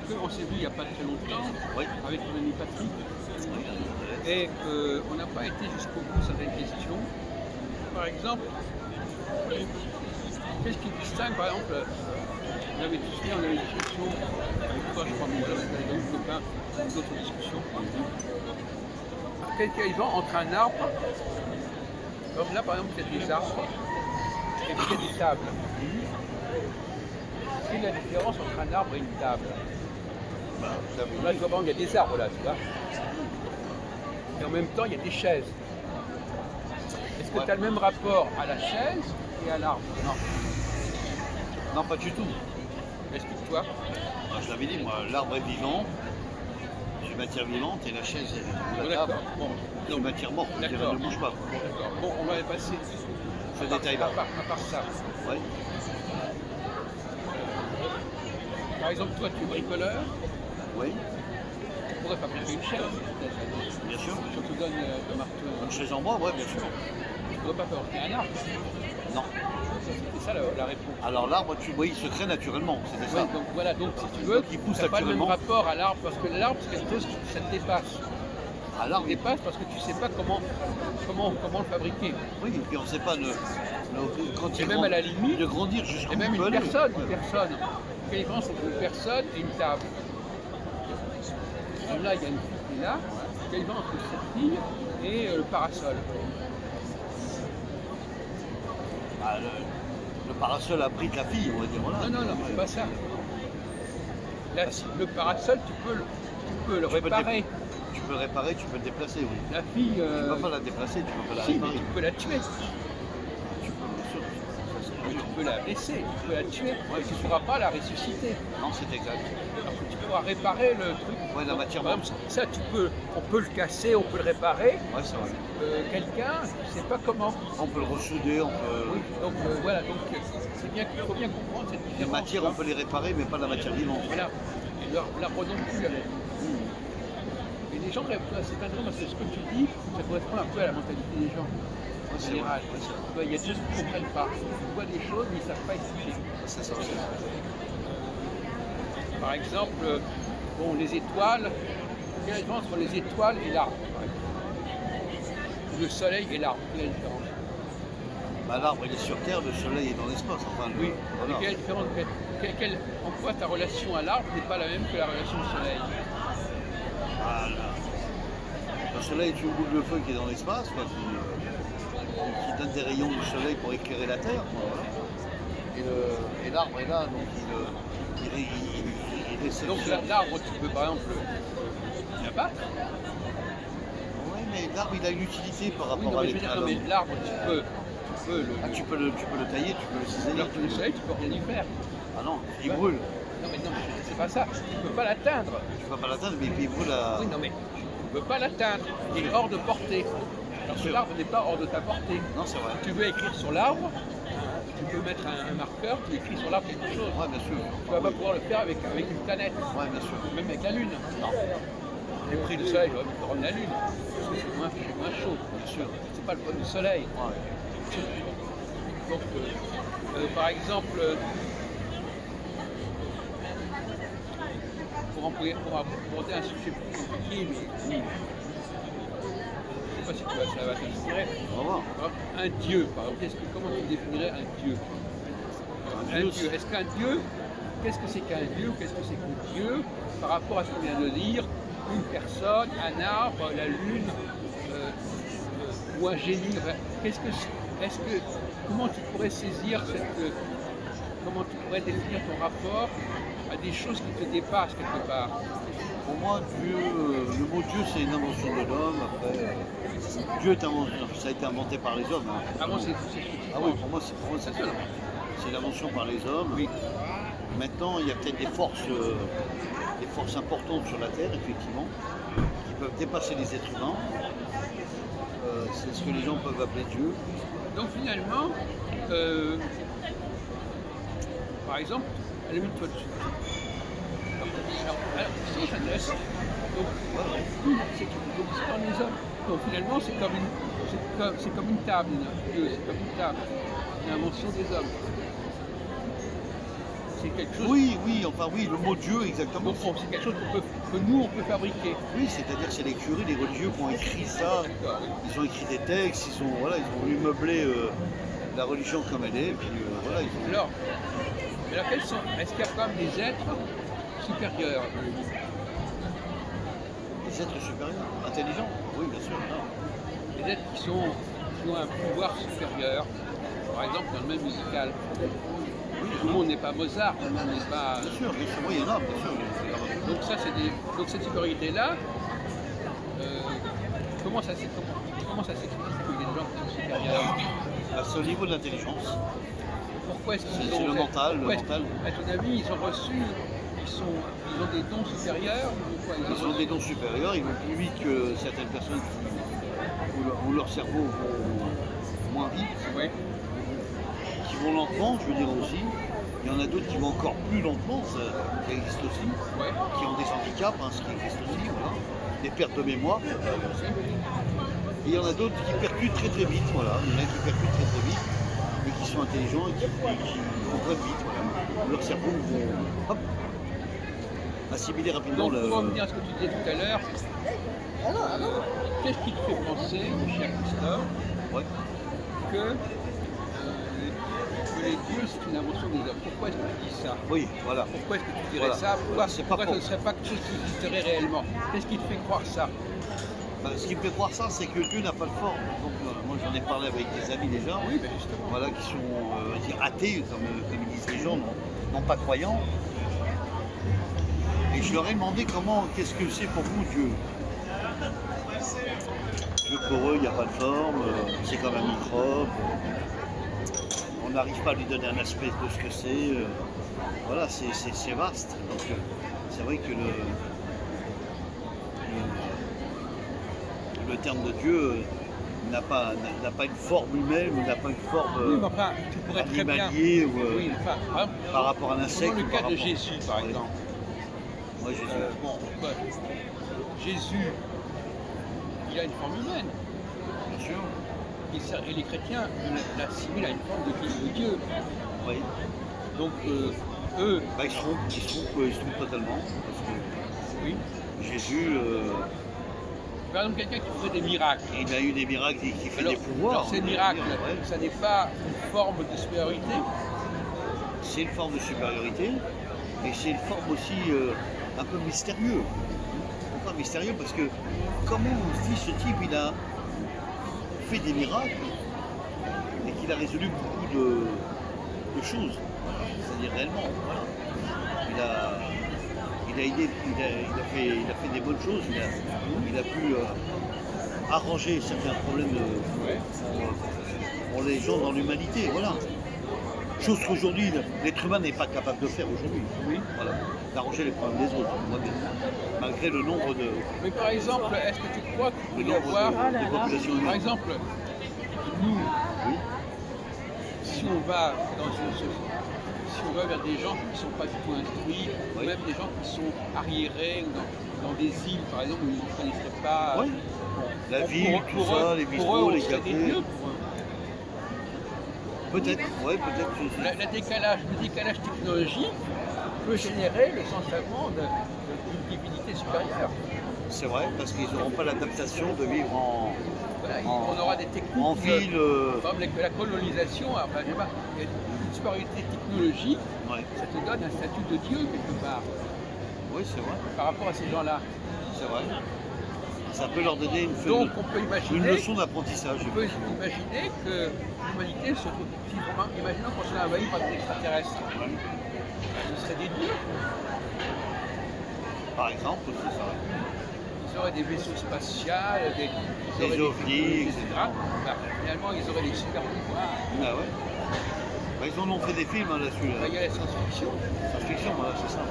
souviens qu'on s'est vu il n'y a pas très longtemps Oui. avec mon ami Patrick et qu'on n'a pas été jusqu'au bout de certaines questions. Par exemple, qu'est-ce qui distingue, par exemple, on avait tous dit, on avait une discussion avec toi, je crois, avec d'autres copains, d'autres discussions. Quel est entre un arbre, comme là par exemple, il y a des arbres, et puis il y a des tables. Quelle est la différence entre un arbre et une table? Là, je vois, il y a des arbres là, tu vois. Et en même temps, il y a des chaises. Est-ce que Ouais. tu as le même rapport à la chaise et à l'arbre? Non. Non, pas du tout. Explique-toi. Je l'avais dit, moi, l'arbre est vivant, une matière vivante, et la chaise, Bon, la table, D'accord. Bon, matière morte, ne bouge pas. d'accord. Bon, on va passer. Ce détail-là. À à part ça. Ouais. Par exemple, toi, tu es bricoleur, Oui, tu pourrais fabriquer une chaise. bien sûr. On te donne euh, un marteau, Une chaise en bois, ouais, bien sûr. tu ne pourrais pas fabriquer un arbre. Non. C'est ça la, la réponse. Alors l'arbre, tu oui, il se crée naturellement, c'était ça. Ouais, donc voilà, donc si tu veux, il pousse t'as pas le même naturellement. rapport à l'arbre, parce que l'arbre, c'est quelque chose qui ça te dépasse. À Ça l'arbre, te dépasse parce que tu sais pas comment, comment, comment le fabriquer. oui, et puis on ne sait pas le, le- quand Et il même grand- à la limite, de grandir jusqu'où Et même une personne, une personne. Quelle différence entre une personne et une table Là, il y a une fille qui est là. Quelle différence entre cette fille et euh, le parasol Ah, le, le parasol abrite la fille, on va dire. Voilà. Non, non, non, c'est pas ça. Là, le parasol, tu peux le, tu peux le Tu réparer. Tu peux le réparer, tu peux le déplacer, oui. La fille, Tu ne euh, peux pas la déplacer, tu peux pas la si, mais réparer. tu peux la tuer. Tu peux, bien sûr. Ça, c'est Mais sûr. tu peux la blesser, tu peux la tuer. Mais tu ne pourras pas la ressusciter. Non, c'est exact. Alors tu réparer le truc. Ouais, la matière exemple, ça, tu peux, on peut le casser, on peut le réparer. Ouais, c'est vrai. Euh, Quelqu'un, ne sais pas comment. On peut le ressouder, on peut. Oui, donc euh, voilà, donc euh, c'est bien qu'il faut bien comprendre cette Les différence. matières, tu on peut les réparer, mais pas la matière vivante. Voilà, et leur, leur redonne plus. Et les gens, c'est intéressant parce que ce que tu dis, ça correspond un peu à la mentalité des gens. En général. Il y a des choses qu'ils ne comprennent pas. Ils voient des choses, mais ils ne savent pas expliquer. C'est ça. Par exemple, euh, bon, les étoiles, quelle est la différence entre les étoiles et l'arbre Le soleil et l'arbre, quelle est la différence Bah, L'arbre, il est sur Terre, le soleil est dans l'espace. Enfin, le- Oui, voilà. mais quelle est la différence quelle- quelle- En quoi ta relation à l'arbre n'est pas la même que la relation au soleil Voilà. Le soleil est une boule de feu qui est dans l'espace, quoi, qui, euh, qui donne des rayons du soleil pour éclairer la Terre. quoi. Et l'arbre est là, donc il, euh, il, il, il- il réceptionne. Donc la- l'arbre, tu peux par exemple l'abattre. Oui, mais l'arbre, il a une utilité par Oui, rapport non, à mais non, mais l'arbre, tu peux, tu peux le. Ah, tu peux, le, tu peux le tailler, tu peux le ciseler. tu le peux- tu peux rien y faire. Ah non, il Ouais. brûle. Non, mais non, mais c'est pas ça. Tu peux pas l'atteindre. Tu peux pas l'atteindre, mais il brûle à. Oui, non, mais tu peux pas l'atteindre. Il est hors de portée. Alors que l'arbre n'est pas hors de ta portée. Non, c'est vrai. Tu veux écrire sur l'arbre, tu peux mettre un, un marqueur, tu écris sur l'arbre quelque chose. Ouais, bien sûr. Tu vas pas pouvoir le faire avec, avec une planète, Ouais, bien sûr. même avec la Lune. Non, J'ai pris le soleil, je prendre la Lune, parce que c'est moins, chaud. bien sûr. C'est pas le poids du soleil. Ouais. Donc, euh, euh, par exemple, euh, pour, employer- pour aborder un sujet plus compliqué, mais pas si tu vas, ça va. Par exemple, Un dieu, par exemple, qu'est-ce que- comment tu définirais un dieu? Un Un dieu, dieu. Est-ce qu'un dieu, qu'est-ce que c'est qu'un dieu Qu'est-ce que c'est qu'un dieu? Par rapport à ce qu'on vient de dire Une personne, un arbre, la lune euh, euh, ou un génie Qu'est-ce que est-ce que comment tu pourrais saisir cette euh, comment tu pourrais définir ton rapport à des choses qui te dépassent quelque part Pour moi, Dieu, euh, le mot Dieu, c'est une invention de l'homme. Après, euh, Dieu est inventé, ça a été inventé par les hommes. hein. C'est- Ah oui, pour moi, c'est pour moi, c'est C'est ça. c'est l'invention par les hommes. Oui. Maintenant, il y a peut-être des forces, euh, des forces importantes sur la Terre, effectivement, qui peuvent dépasser les êtres humains. Euh, c'est ce que les gens peuvent appeler Dieu. Donc finalement, euh, par exemple, à la limite, toi, tu... Alors, ça t'intéresse, donc, c'est c'est comme les hommes. Donc finalement, c'est comme une, c'est comme, c'est comme une table, c'est comme une table, une invention des hommes. c'est quelque chose. Oui, oui, enfin oui, le mot Dieu exactement. C'est quelque chose peut- que nous on peut fabriquer. Oui, c'est-à-dire c'est les curés, les religieux qui ont écrit ça. Ils ont écrit des textes, ils ont, voilà, ils ont voulu meubler euh, la religion comme elle est, et puis euh, voilà, ils ont... Alors, alors quels sont Est-ce qu'il y a quand même des êtres supérieurs des êtres supérieurs, intelligents. Oui, bien sûr. non. Des êtres qui, sont, qui ont un pouvoir supérieur Par exemple, dans le même musical. Tout le monde n'est pas Mozart, tout le monde n'est pas. Bien sûr, bien sûr, oui, il y en a, bien sûr. Donc ça, c'est des... donc cette supériorité-là, euh, comment ça s'est- comment, ça s'explique qu'il y a des gens qui sont supérieurs? C'est au niveau de l'intelligence. Pourquoi est-ce qu'ils C'est- le mental, le mental. À ton avis, ils ont reçu, ils sont, ils ont des dons supérieurs ou quoi Ils ont des dons supérieurs, ils vont plus vite que certaines personnes qui, où, leur, cerveau vont moins vite, qui vont lentement, je veux dire aussi. Il y en a d'autres qui vont encore plus lentement, ça, ça existe aussi, Ouais. qui ont des handicaps, hein, ce qui existe aussi, voilà. des pertes de mémoire. Et il y en a d'autres qui percutent très très vite, voilà. Il y en a qui percutent très très vite, mais qui sont intelligents et qui, qui comprennent vite. Voilà. Leur cerveau vont hop, assimiler rapidement Donc, le. pour revenir à ce que tu disais tout à l'heure, qu'est-ce qui te fait penser, mon cher Christophe, Ouais. que, euh, que les dieux, c'est une invention des hommes? Pourquoi est-ce que tu dis ça? Oui, voilà. Pourquoi est-ce que tu dirais Voilà. ça? Pourquoi, Voilà, pas ce ne serait pas quelque chose qui existerait réellement? Qu'est-ce qui te fait croire ça? Ben, ce qui me fait croire ça, c'est que Dieu n'a pas de forme. Donc, euh, moi, j'en ai parlé avec des amis déjà, Oui, ben justement. voilà, qui sont euh, dire athées, comme, euh, comme ils disent les gens, non, non pas croyants. Et je leur ai demandé comment, qu'est-ce que c'est pour vous Dieu? Dieu pour eux, il n'y a pas de forme, euh, c'est comme un microbe. On n'arrive pas à lui donner un aspect de ce que c'est. voilà, c'est vaste. Donc, c'est vrai que le terme de Dieu euh, n'a pas, n'a- pas une forme humaine ou n'a pas une forme Oui, euh, mais enfin, tu pourrais très bien. animalier ou euh, Oui, enfin, par, exemple, par rapport à un prenons insecte. le cas de rapport- Jésus, par Oui. exemple. Moi, Jésus. Euh, bon, pourquoi Jésus, il a une forme humaine. bien sûr. Et, les chrétiens l'assimilent à une forme de, de Dieu. Oui. Donc, euh, eux, Bah, ils se trompent, ils se trompent, ils se trompent totalement. Parce oui. que Jésus, euh, Par exemple, quelqu'un qui ferait des miracles. il a eu des miracles, il qui fait Alors, des pouvoirs. alors, ces miracles, ouais. ça n'est pas une forme de supériorité. C'est une forme de supériorité, et c'est une forme aussi euh, un peu mystérieux. Pourquoi mystérieux? Parce que comment on se dit ce type, il a fait des miracles et qu'il a résolu beaucoup de, de choses? C'est-à-dire réellement. voilà. Il a, il a aidé, il a, il a fait, il a fait des bonnes choses, il a, il a pu euh, arranger certains problèmes de- Ouais. pour, pour les gens dans l'humanité. Voilà. Chose qu'aujourd'hui, l'être humain n'est pas capable de faire aujourd'hui. Oui. Voilà. D'arranger les problèmes des autres, malgré le nombre de, Mais par exemple, est-ce que tu crois qu'il le peut y nombre avoir, de, de populations par humaines. exemple, nous, Oui. si on va dans une so- si on va vers des gens qui ne sont pas du tout instruits, ou Oui. même des gens qui sont arriérés ou dans, dans des îles, par exemple, où ils ne connaisseraient pas. Oui. bon, La pour- ville, pour- tout pour ça, eux- les bistrots, les cafés. Peut-être, ouais, peut-être. Le, décalage, le décalage technologique peut générer le sentiment divinité supérieure. C'est vrai, parce qu'ils n'auront pas l'adaptation de vivre en, Voilà, En- on aura des techniques. en euh, ville. euh, exemple, la colonisation, enfin, je sais pas, supériorité technologique, ouais. ça te donne un statut de Dieu quelque part Oui, c'est vrai, par rapport à ces gens-là. c'est vrai. Ça peut leur donner une, Donc on peut une imaginer, leçon d'apprentissage. on peut imaginer que l'humanité se trouve, vraiment- imaginons qu'on soit envahi par des extraterrestres, ce seraient des dieux. Par exemple, c'est ça. Ils auraient des vaisseaux spatiaux, des, Des ovnis, etc. Bah, finalement, ils auraient des super pouvoirs. Ah ouais. Bah, ils en ont fait des films hein, là-dessus. Bah, Là. il y a la science-fiction. Science-fiction, voilà, c'est ça.